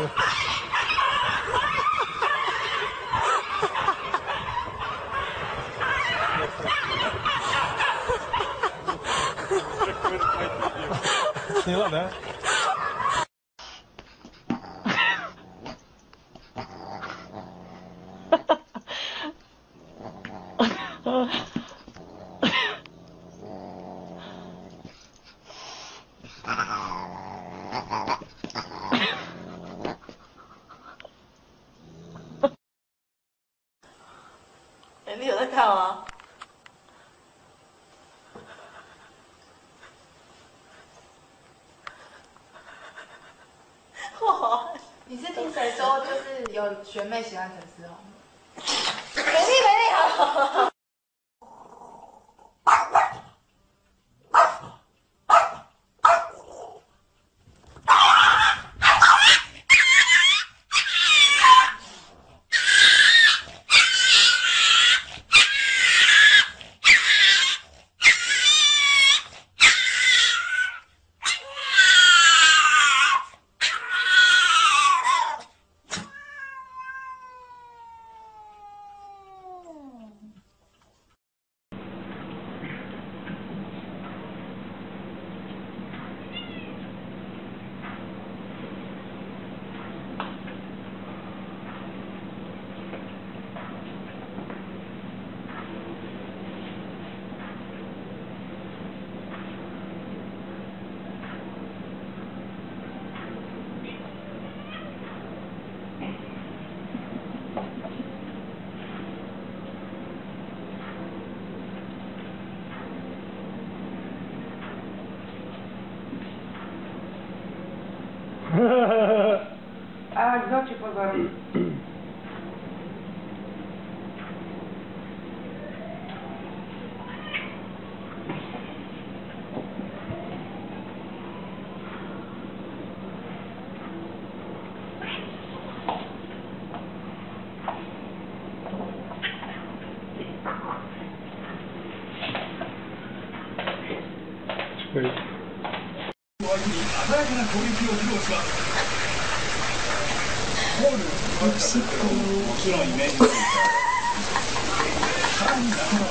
you. love that? 哎，你有在看吗？哇，你是听谁说就是有学妹喜欢陈思宏？美丽美丽好。A kto ci pozwoli? Wait. 鮮やかな攻撃を披露しますホールもちろんイメージさらに中田は